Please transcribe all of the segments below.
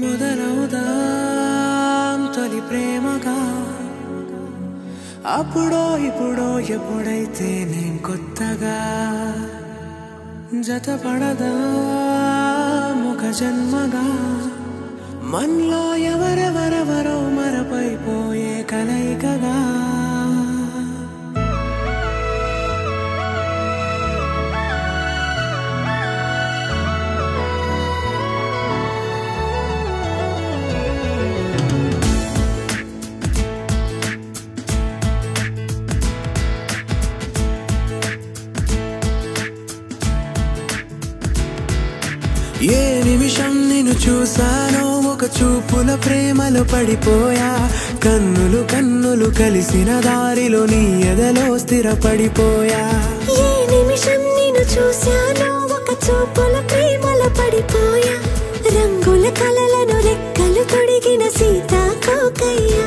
మొదలవుదాం తొలి ప్రేమగా. అప్పుడో ఇప్పుడో ఎప్పుడైతే నేను కొత్తగా జతపడదా ముఖ జన్మగా. మనలో ఎవరెవరెవరో మరపైపోయే కలయికగా. ఏ నిమిషం నిన్ను చూసానో ఒక చూపుల ప్రేమలో పడిపోయా. కన్నులు కన్నులు కలిసిన దారిలో నీ ఎదలో స్థిరపడిపోయా. ఏ నిమిషం నేను చూశానో ఒక చూపుల ప్రేమల పడిపోయా. రంగుల కలలను రెక్కలు తొడిగిన సీతాకోకయ్యా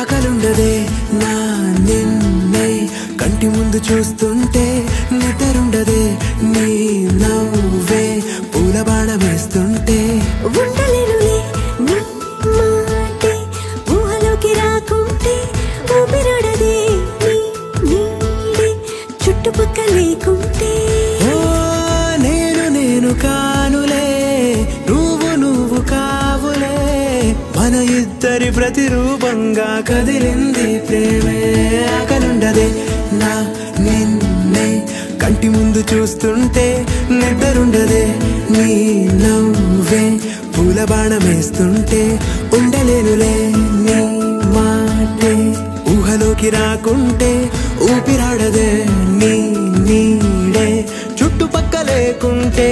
ఆకలుండదే నా నిన్నే. కంటి ముందు చూస్తుంటే నిద్రుండదే నీ నవ్వే వేస్తుంటే ఉండలేనులే ఊహలోకి రాకుంటే ఊపిరాడదే నీడే లేకుంటే. నేను నేను కానులే నువ్వు నువ్వు కావులే మన ఇద్దరి ప్రతిరూపంగా కదిలింది ప్రేమే. ముందు చూస్తుంటే నిద్రుండదే నీ నవ్వే పూల బాణమేస్తుంటే ఉండలేనులే నీ మాటే. ఊహలోకి రాకుంటే ఊపిరాడదే నీ నీడే. చుట్టుపక్క లేకుంటే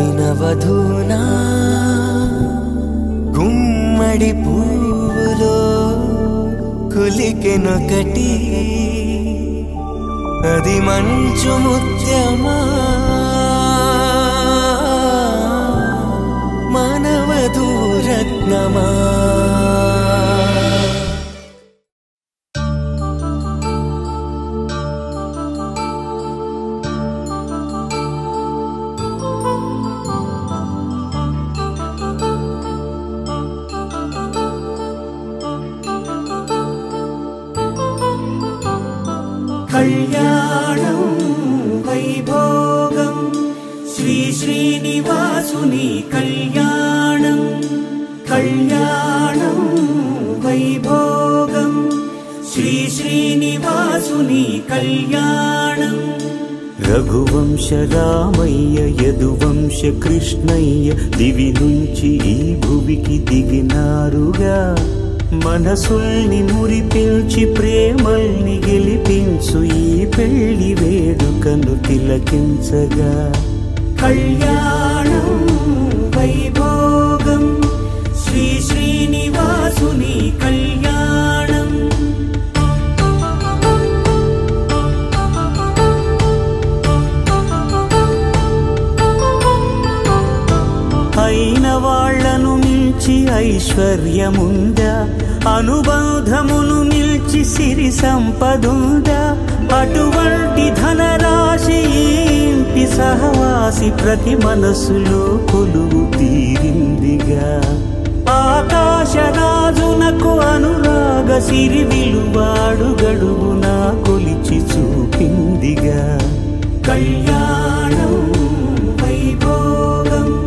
పంపిన వధూనా గుమ్మడి పువ్వులో కులికెనొకటి అది మంచు ముత్యమా? మనవధూరత్నమా? कल्याणं वैभोगं श्रीश्रीनिवासुनि कल्याणं कल्याणं वैभोगं श्रीश्रीनिवासुनि कल्याणम् रघुवंश रामय्य यदुवंश कृष्णय्य दिविनुञ्चि भुवि दिवि नारुग। మనసుల్ని మురిపించి ప్రేమల్ని గెలిపించు ఈ పెళ్ళి వేడుకను తిలకించగా. కళ్యాణం వైభోగం శ్రీ శ్రీనివాసుని కళ్యాణం. అయిన వాళ్ళను మించి ఐశ్వర్యముందా? అనుబంధమును నిల్చి సిరి సంపదుందా అటువంటి ధనరాశి ఇంటి సహవాసి ప్రతి మనసులో కొలువు తీరిందిగా. ఆకాశరాజునకు అనురాగ సిరి విలువాడు గడువున కొలిచి చూపిందిగా. కళ్యాణం వైభోగం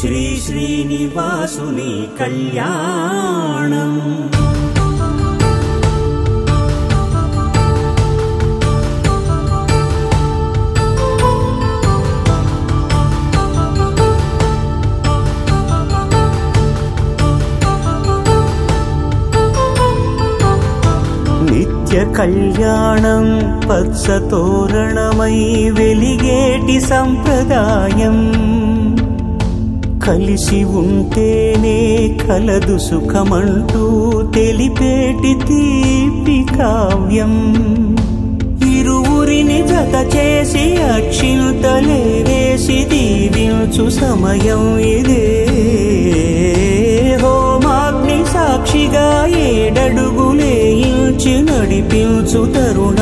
శ్రీ శ్రీనివాసుని కళ్యాణం. నిత్య కళ్యాణం పచ్చతోరణమై వెలిగేటి సంప్రదాయం. కలిసి ఉంటేనే కలదు సుఖమంటూ తెలిపేటి తీపి కావ్యం. ఇరువురిని జత చేసి అక్షింతలే వేసి దీవించు సమయం ఇదే. హోమాగ్ని సాక్షిగా ఏడడుగులే ఇంచి నడిపించు తరుణ